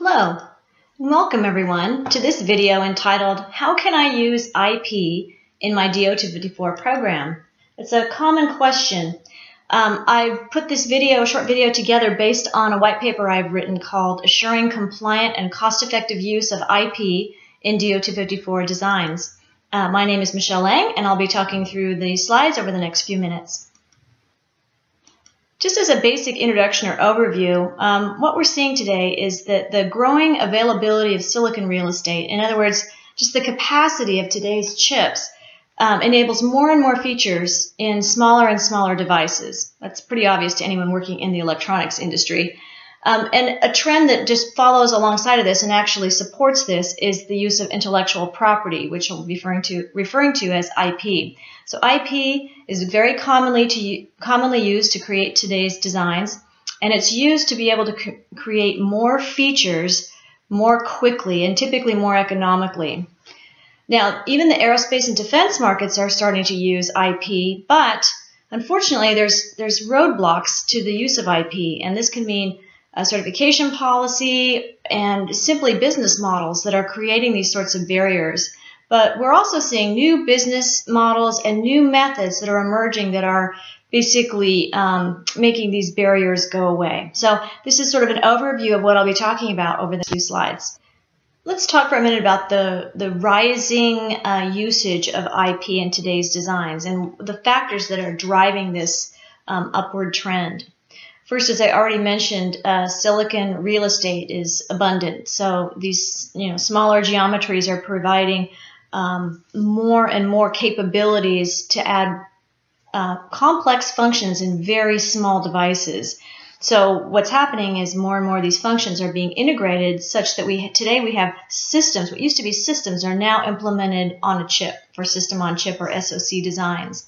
Hello, welcome everyone to this video entitled How Can I Use IP in my DO254 program? It's a common question. Um, I put this video, a short video together based on a white paper I've written called Assuring Compliant and Cost-Effective Use of IP in DO254 Designs. Uh, my name is Michelle Lange and I'll be talking through the slides over the next few minutes. Just as a basic introduction or overview, um, what we're seeing today is that the growing availability of silicon real estate, in other words, just the capacity of today's chips, um, enables more and more features in smaller and smaller devices. That's pretty obvious to anyone working in the electronics industry. Um, and a trend that just follows alongside of this and actually supports this is the use of intellectual property, which I'll be referring to, referring to as IP. So IP is very commonly to commonly used to create today's designs, and it's used to be able to create more features more quickly and typically more economically. Now, even the aerospace and defense markets are starting to use IP, but unfortunately, there's there's roadblocks to the use of IP, and this can mean certification policy, and simply business models that are creating these sorts of barriers. But we're also seeing new business models and new methods that are emerging that are basically um, making these barriers go away. So this is sort of an overview of what I'll be talking about over the few slides. Let's talk for a minute about the, the rising uh, usage of IP in today's designs and the factors that are driving this um, upward trend. First, as I already mentioned, uh, silicon real estate is abundant. So these you know smaller geometries are providing um, more and more capabilities to add uh, complex functions in very small devices. So what's happening is more and more of these functions are being integrated such that we today we have systems. What used to be systems are now implemented on a chip for system on chip or SoC designs.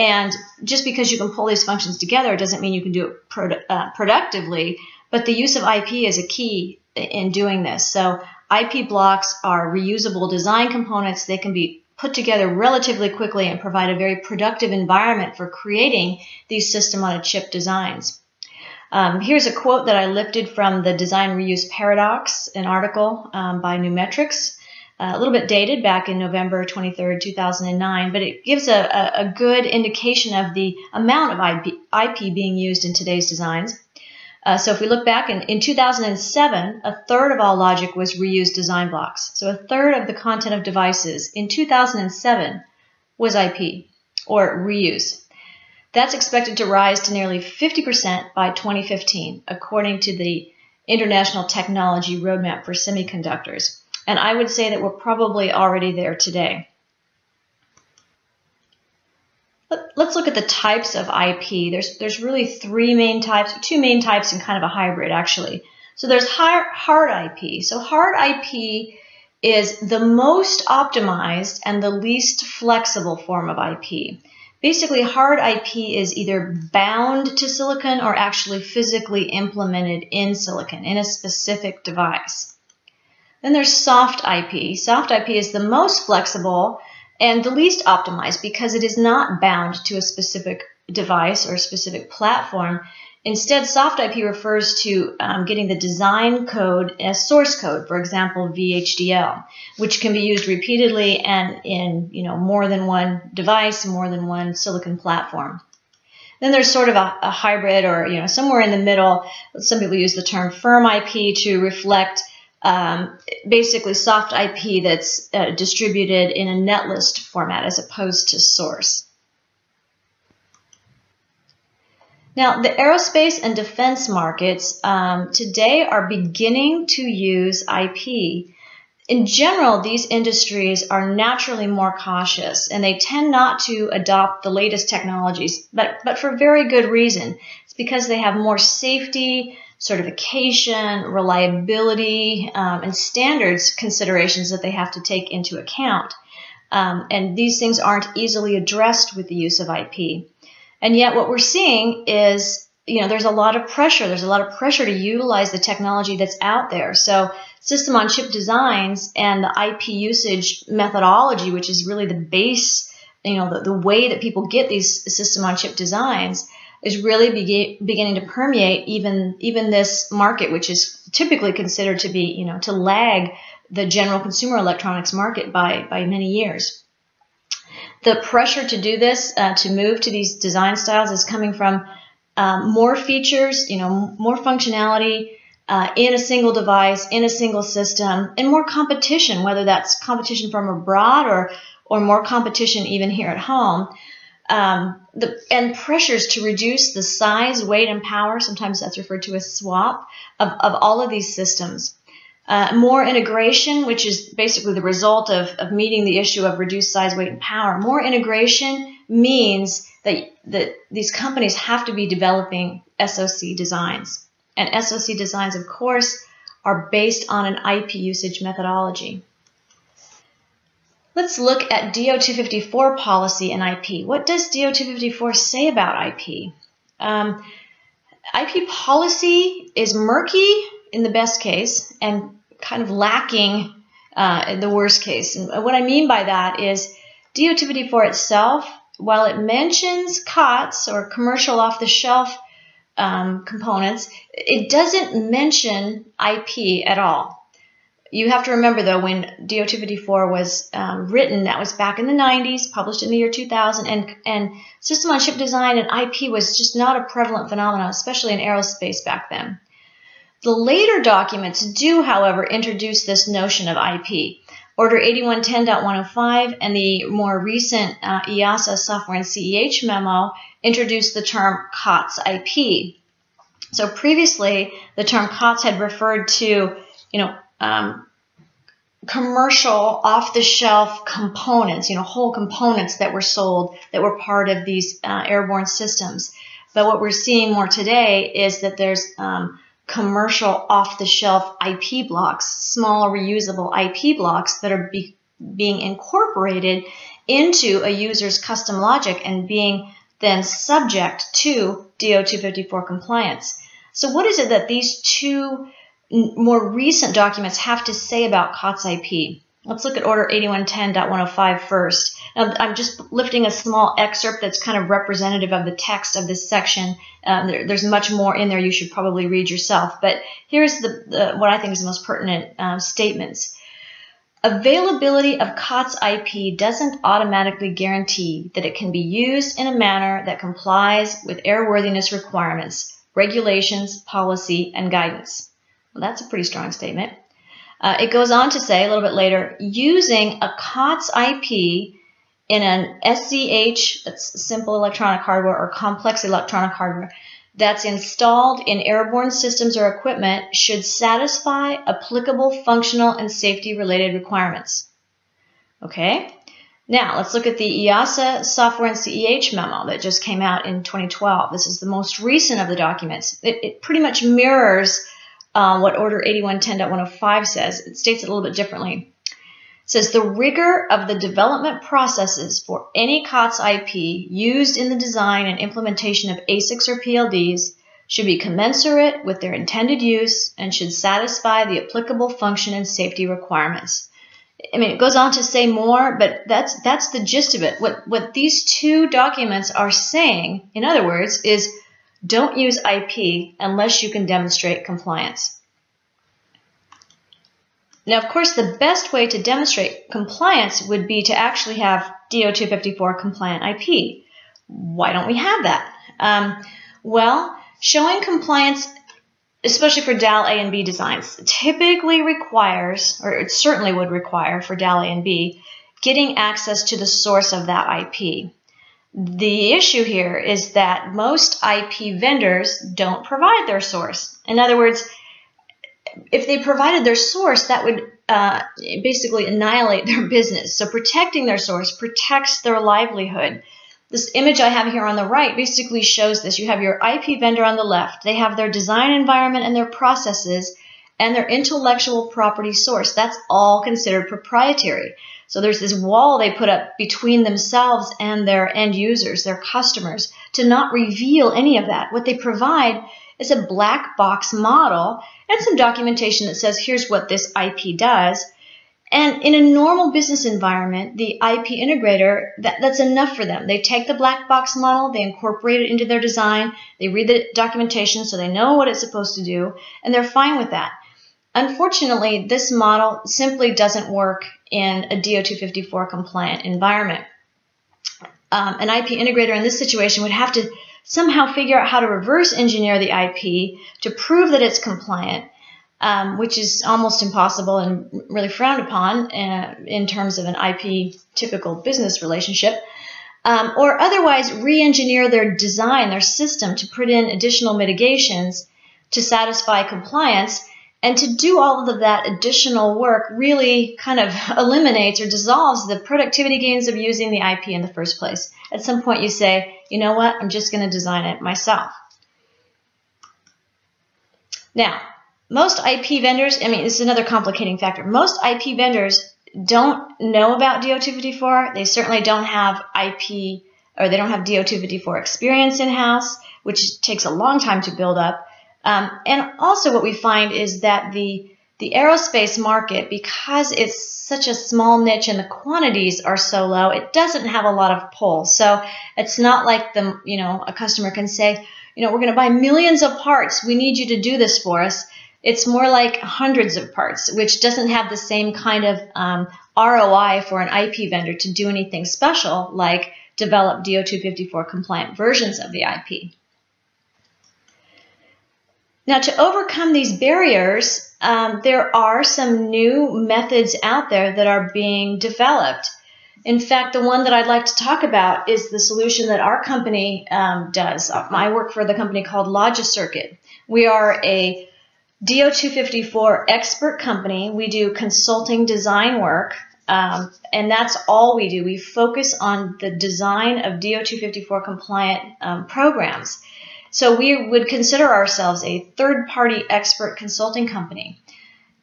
And just because you can pull these functions together doesn't mean you can do it uh, productively, but the use of IP is a key in doing this. So IP blocks are reusable design components. They can be put together relatively quickly and provide a very productive environment for creating these system on a chip designs. Um, here's a quote that I lifted from the Design Reuse Paradox, an article um, by Numetrics a little bit dated back in November 23rd, 2009, but it gives a, a, a good indication of the amount of IP, IP, being used in today's designs. Uh, so if we look back in, in 2007, a third of all logic was reused design blocks. So a third of the content of devices in 2007 was IP or reuse. That's expected to rise to nearly 50% by 2015, according to the International Technology Roadmap for Semiconductors. And I would say that we're probably already there today. Let's look at the types of IP. There's, there's really three main types, two main types and kind of a hybrid actually. So there's hard IP. So hard IP is the most optimized and the least flexible form of IP. Basically, hard IP is either bound to silicon or actually physically implemented in silicon in a specific device. Then there's soft IP. Soft IP is the most flexible and the least optimized because it is not bound to a specific device or a specific platform. Instead, soft IP refers to um, getting the design code as source code, for example, VHDL, which can be used repeatedly and in you know more than one device, more than one silicon platform. Then there's sort of a, a hybrid or you know somewhere in the middle. Some people use the term firm IP to reflect um, basically soft IP that's uh, distributed in a netlist format as opposed to source. Now, the aerospace and defense markets um, today are beginning to use IP. In general, these industries are naturally more cautious and they tend not to adopt the latest technologies, but, but for very good reason. It's because they have more safety, certification, reliability, um, and standards considerations that they have to take into account. Um, and these things aren't easily addressed with the use of IP. And yet what we're seeing is, you know, there's a lot of pressure. There's a lot of pressure to utilize the technology that's out there. So system on chip designs and the IP usage methodology, which is really the base, you know, the, the way that people get these system on chip designs, is really be beginning to permeate even even this market, which is typically considered to be, you know, to lag the general consumer electronics market by by many years. The pressure to do this, uh, to move to these design styles, is coming from um, more features, you know, more functionality uh, in a single device, in a single system, and more competition, whether that's competition from abroad or or more competition even here at home um, the, and pressures to reduce the size, weight, and power, sometimes that's referred to as swap, of, of all of these systems. Uh, more integration, which is basically the result of, of meeting the issue of reduced size, weight, and power. More integration means that, that these companies have to be developing SOC designs. And SOC designs, of course, are based on an IP usage methodology. Let's look at DO254 policy and IP. What does DO254 say about IP? Um, IP policy is murky in the best case and kind of lacking uh, in the worst case. And what I mean by that is DO254 itself, while it mentions COTS or commercial off-the-shelf um, components, it doesn't mention IP at all. You have to remember, though, when DO254 was um, written, that was back in the 90s, published in the year 2000, and, and system on chip design and IP was just not a prevalent phenomenon, especially in aerospace back then. The later documents do, however, introduce this notion of IP. Order 8110.105 and the more recent uh, EASA software and CEH memo introduced the term COTS IP. So previously, the term COTS had referred to, you know, um, commercial off-the-shelf components, you know, whole components that were sold that were part of these uh, airborne systems. But what we're seeing more today is that there's um, commercial off-the-shelf IP blocks, small reusable IP blocks that are be being incorporated into a user's custom logic and being then subject to DO254 compliance. So what is it that these two more recent documents have to say about COTS IP. Let's look at Order 8110.105 first. Now, I'm just lifting a small excerpt that's kind of representative of the text of this section. Um, there, there's much more in there you should probably read yourself, but here's the, the what I think is the most pertinent uh, statements. Availability of COTS IP doesn't automatically guarantee that it can be used in a manner that complies with airworthiness requirements, regulations, policy, and guidance. Well, that's a pretty strong statement. Uh, it goes on to say a little bit later, using a COTS IP in an SEH, that's simple electronic hardware, or complex electronic hardware, that's installed in airborne systems or equipment should satisfy applicable functional and safety related requirements. Okay, now let's look at the EASA software and CEH memo that just came out in 2012. This is the most recent of the documents. It, it pretty much mirrors um, what Order 8110.105 says. It states it a little bit differently. It says the rigor of the development processes for any COTS IP used in the design and implementation of ASICs or PLDs should be commensurate with their intended use and should satisfy the applicable function and safety requirements. I mean, it goes on to say more, but that's that's the gist of it. What what these two documents are saying, in other words, is don't use IP unless you can demonstrate compliance. Now, of course, the best way to demonstrate compliance would be to actually have DO254 compliant IP. Why don't we have that? Um, well, showing compliance, especially for DAL A and B designs, typically requires, or it certainly would require for DAL A and B, getting access to the source of that IP. The issue here is that most IP vendors don't provide their source. In other words, if they provided their source, that would uh, basically annihilate their business. So protecting their source protects their livelihood. This image I have here on the right basically shows this. You have your IP vendor on the left. They have their design environment and their processes and their intellectual property source. That's all considered proprietary. So there's this wall they put up between themselves and their end users, their customers, to not reveal any of that. What they provide is a black box model and some documentation that says here's what this IP does. And in a normal business environment, the IP integrator, that, that's enough for them. They take the black box model, they incorporate it into their design, they read the documentation so they know what it's supposed to do, and they're fine with that. Unfortunately, this model simply doesn't work in a DO254 compliant environment. Um, an IP integrator in this situation would have to somehow figure out how to reverse engineer the IP to prove that it's compliant, um, which is almost impossible and really frowned upon uh, in terms of an IP typical business relationship. Um, or otherwise re-engineer their design, their system to put in additional mitigations to satisfy compliance and to do all of that additional work really kind of eliminates or dissolves the productivity gains of using the IP in the first place. At some point you say, you know what, I'm just going to design it myself. Now, most IP vendors, I mean, this is another complicating factor. Most IP vendors don't know about DO254. They certainly don't have IP or they don't have DO254 experience in-house, which takes a long time to build up. Um, and also what we find is that the the aerospace market, because it's such a small niche and the quantities are so low, it doesn't have a lot of pull. So it's not like the you know a customer can say, you know, we're going to buy millions of parts. We need you to do this for us. It's more like hundreds of parts, which doesn't have the same kind of um, ROI for an IP vendor to do anything special like develop DO254 compliant versions of the IP. Now, to overcome these barriers, um, there are some new methods out there that are being developed. In fact, the one that I'd like to talk about is the solution that our company um, does. I work for the company called LogiCircuit. We are a DO254 expert company. We do consulting design work, um, and that's all we do. We focus on the design of DO254 compliant um, programs. So we would consider ourselves a third party expert consulting company.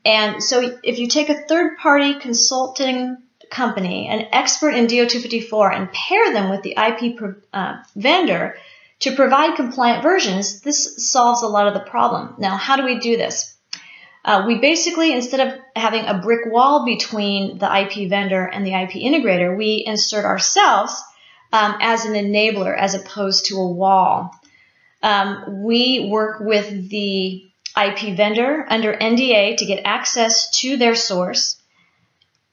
And so if you take a third party consulting company, an expert in DO254, and pair them with the IP uh, vendor to provide compliant versions, this solves a lot of the problem. Now, how do we do this? Uh, we basically, instead of having a brick wall between the IP vendor and the IP integrator, we insert ourselves um, as an enabler as opposed to a wall. Um, we work with the IP vendor under NDA to get access to their source.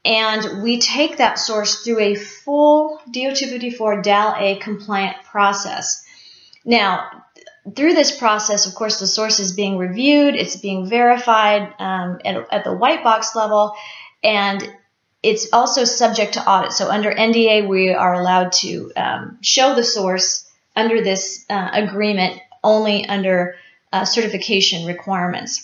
And we take that source through a full DO254 DAL-A compliant process. Now, through this process, of course, the source is being reviewed, it's being verified um, at, at the white box level, and it's also subject to audit. So under NDA, we are allowed to um, show the source under this uh, agreement only under uh, certification requirements.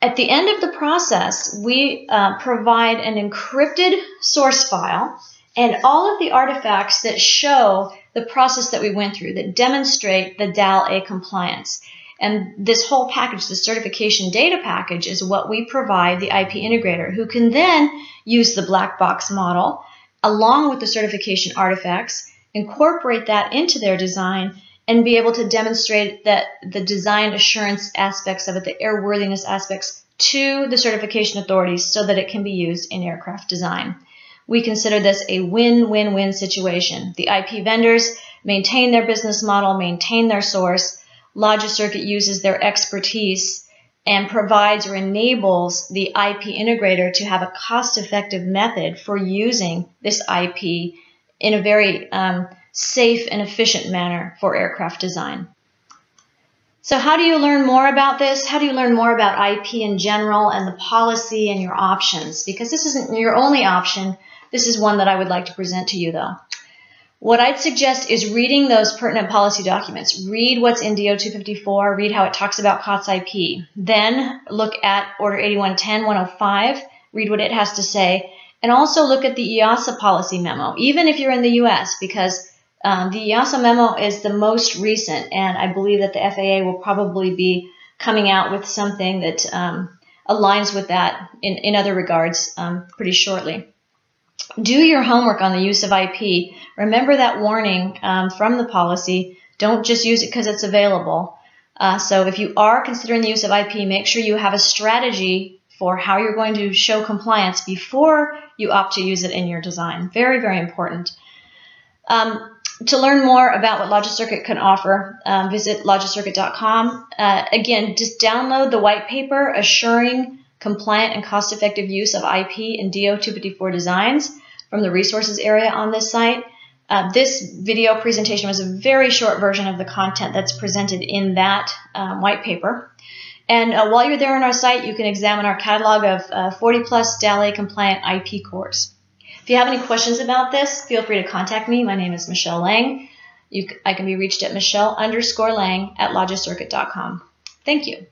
At the end of the process, we uh, provide an encrypted source file and all of the artifacts that show the process that we went through that demonstrate the DAL-A compliance. And this whole package, the certification data package, is what we provide the IP integrator who can then use the black box model along with the certification artifacts incorporate that into their design, and be able to demonstrate that the design assurance aspects of it, the airworthiness aspects, to the certification authorities so that it can be used in aircraft design. We consider this a win-win-win situation. The IP vendors maintain their business model, maintain their source. LogiCircuit uses their expertise and provides or enables the IP integrator to have a cost-effective method for using this IP in a very um, safe and efficient manner for aircraft design. So how do you learn more about this? How do you learn more about IP in general and the policy and your options? Because this isn't your only option. This is one that I would like to present to you though. What I'd suggest is reading those pertinent policy documents. Read what's in DO254, read how it talks about COTS IP. Then look at Order 8110-105, read what it has to say, and also look at the EASA policy memo, even if you're in the U.S., because um, the EASA memo is the most recent, and I believe that the FAA will probably be coming out with something that um, aligns with that in, in other regards um, pretty shortly. Do your homework on the use of IP. Remember that warning um, from the policy. Don't just use it because it's available. Uh, so if you are considering the use of IP, make sure you have a strategy for how you're going to show compliance before you opt to use it in your design. Very, very important. Um, to learn more about what LogiCircuit can offer, um, visit logicircuit.com. Uh, again, just download the white paper assuring compliant and cost-effective use of IP in DO254 designs from the resources area on this site. Uh, this video presentation was a very short version of the content that's presented in that um, white paper. And uh, while you're there on our site, you can examine our catalog of uh, 40 plus DALA compliant IP cores. If you have any questions about this, feel free to contact me. My name is Michelle Lange. You, I can be reached at michelle underscore lange at logicircuit.com. Thank you.